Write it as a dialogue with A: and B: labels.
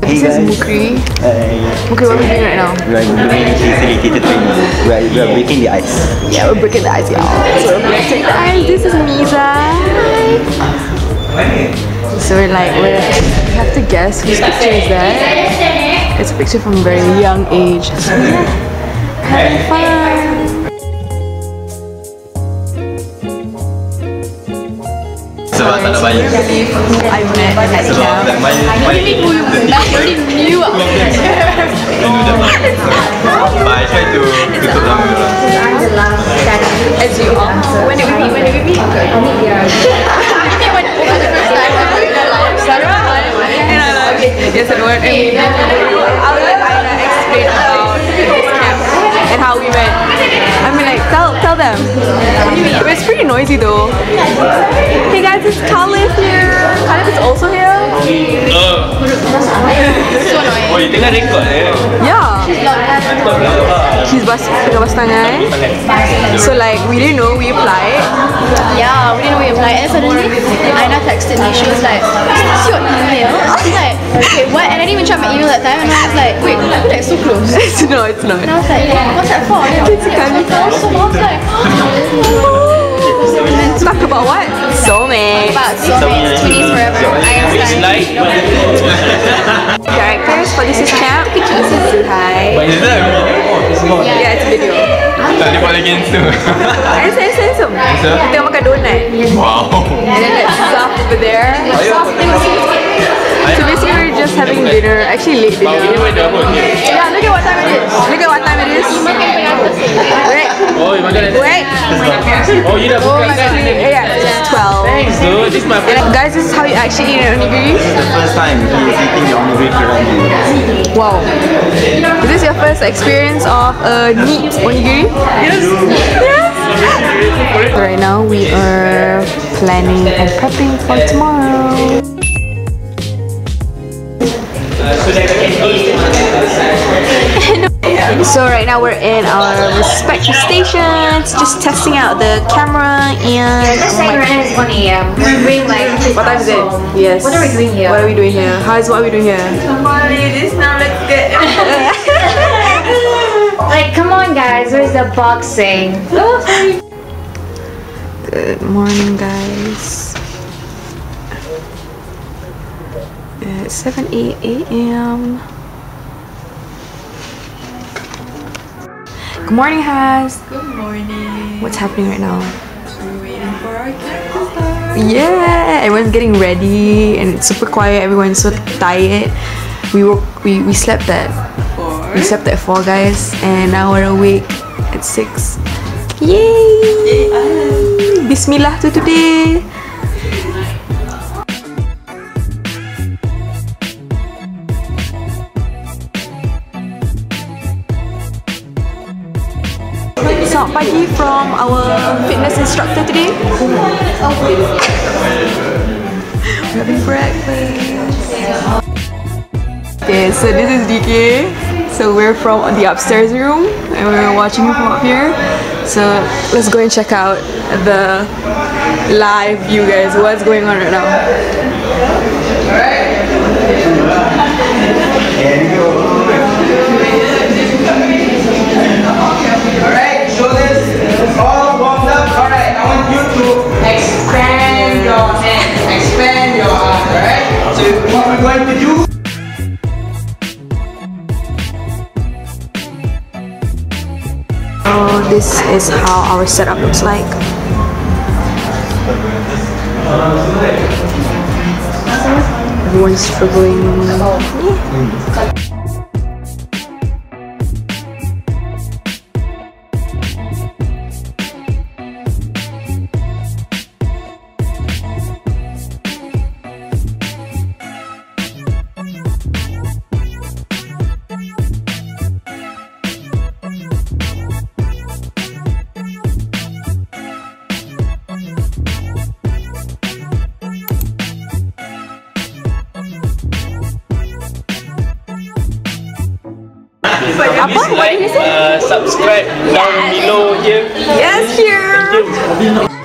A: This is
B: guys.
A: Mukri.
B: Uh, yeah.
A: Mukri, what are we doing right now?
B: We are doing facilitated training. We are, we are breaking the ice.
A: Yeah, we're breaking the ice, y'all. So we're breaking the ice. This is Miza. So we're like, we're, we have to guess whose picture is that. It's a picture from a very young age. So yeah, having fun.
B: Sebab tak nak bayar.
A: I met at
B: Sebab tak
A: camp.
B: bayar.
A: Like, you already knew I was there.
B: I try to tutup nama orang.
A: As you are. When did we meet? When did we meet? We met when for the first time ever in our lives. In our lives. Okay. Yes, and when we met. I'll let Aina explain about this camp and how we met. I mean, like, tell tell them. It was pretty noisy though. Hey guys, it's Khalif here. Khalif is also here. so annoying.
B: Oh, you tengah record eh?
A: Yeah.
B: Mantap lah.
A: He's bas pegang bas tangan. So like we didn't know we applied.
C: Yeah, we didn't know we applied. And suddenly, Aina texted me. She was like, "Is your email?" I was like, "Wait, what?" And I didn't even check my email that time. And I was like, "Wait, I feel like so close."
A: it's no, it's not.
C: And I was like, "What's that for?" And
A: It's a kind of-
C: So I was like,
A: Talk about what? Soulmate.
C: "But soulmates, twinnies forever." I understand.
A: Characters for this is camp. This is Zuhai.
B: Is that a video?
A: Yeah, it's a video.
B: Tak boleh buat lagi Insta.
A: And it's handsome. Kita tengah makan donut.
B: Wow.
A: And then that's Zaf over there. So basically we're just having dinner. Actually late dinner. Yeah, look at what time it is. Look at what time it is. Wait,
D: Oh, you makan
A: wait.
D: Oh, you dah buka oh, kan?
A: Yeah, it's 12.
D: Thanks. This is my
A: And uh, guys, this is how you actually eat an onigiri.
B: The first time he is eating the onigiri piranha.
A: Wow. Is this your first experience of a neat onigiri? Yes. Yes. Right now we are planning and prepping for tomorrow. So right now we're in our respective stations, just testing out the camera and oh
E: Let's say right now it's 1 a.m. We're doing like
A: what time is it? Um, yes.
E: What are we doing here?
A: What are we doing here? How is what are we doing here? Somebody, this now let's get.
E: Like, come on, guys. Where's the boxing?
A: Oh, Good morning, guys. It's 7 8 a.m. Good morning, Has.
F: Good morning.
A: What's happening right now? Yeah, everyone's getting ready and it's super quiet. Everyone's so tired. We woke, we we slept at
F: Four.
A: we slept at four guys, and now we're awake at six. Yay! Bismillah to today. From our fitness instructor today. We're having breakfast. Okay, so this is DK. So we're from the upstairs room and we're watching from up here. So let's go and check out the live view guys. What's going on right now? This is how our setup looks like. Everyone's struggling. Apa?
D: Uh, subscribe down below here.
A: Yes, here.